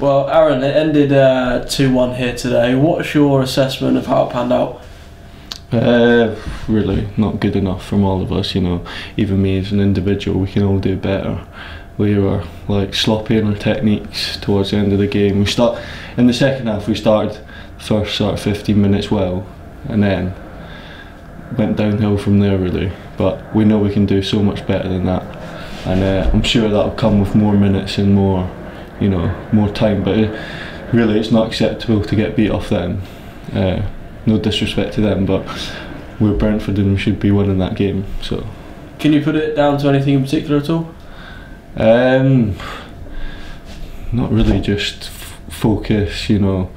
Well, Aaron, it ended uh, 2 1 here today. What's your assessment of how it panned out? Uh, really not good enough from all of us, you know. Even me as an individual, we can all do better. We were like sloppy in our techniques towards the end of the game. We start in the second half. We started first sort of 15 minutes well, and then went downhill from there really. But we know we can do so much better than that, and uh, I'm sure that'll come with more minutes and more, you know, more time. But it, really, it's not acceptable to get beat off them. Uh, no disrespect to them, but we're Brentford and we should be winning that game. So, Can you put it down to anything in particular at all? um, not really, just f- focus. You know,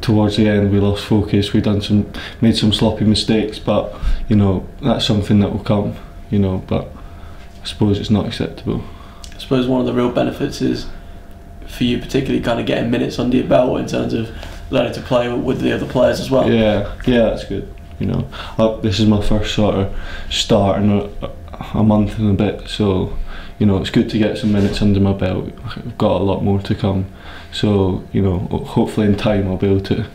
towards the end we lost focus. We done some, made some sloppy mistakes, but you know that's something that will come. You know, but I suppose it's not acceptable. I suppose one of the real benefits is for you, particularly kind of getting minutes under your belt in terms of learning to play with the other players as well. Yeah, yeah, that's good. You know, uh, this is my first sort of start in a, a month and a bit, so you know it's good to get some minutes under my belt. I've got a lot more to come, so you know hopefully in time I'll be able to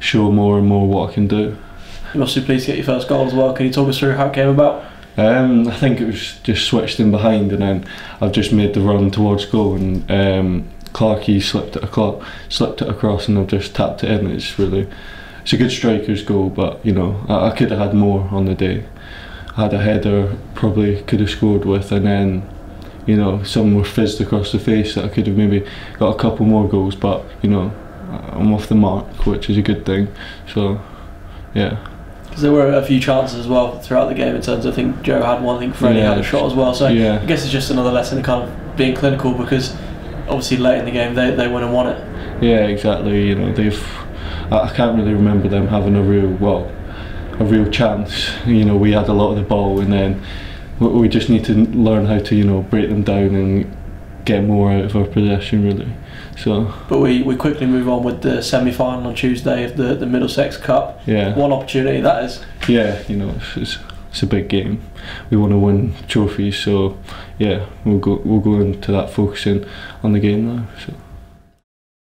show more and more what I can do. You must be pleased to get your first goal as well. Can you talk us through how it came about? Um, I think it was just switched in behind, and then I've just made the run towards goal, and um, Clarkey slipped it across, slipped it across, and I've just tapped it in. It's really, it's a good striker's goal, but you know I, I could have had more on the day. I had a header, probably could have scored with, and then you know some were fizzed across the face that I could have maybe got a couple more goals, but you know I'm off the mark, which is a good thing. So yeah. Because there were a few chances as well throughout the game in terms of, I think Joe had one, I think Freddie Yeah. had a shot as well. So Yeah. I guess it's just another lesson in kind of being clinical because obviously late in the game they, they went and won it. Yeah, exactly. You know, they've. I can't really remember them having a real well, a real chance. You know, we had a lot of the ball, and then we- we just need to learn how to you know break them down and get more out of our possession. Really. So But we, we quickly move on with the semi final on Tuesday of the, the Middlesex Cup. yeah, One opportunity that is. yeah. You know, it's, it's, it's a big game. We want to win trophies, so yeah, we'll go we'll go into that focusing on the game now. So.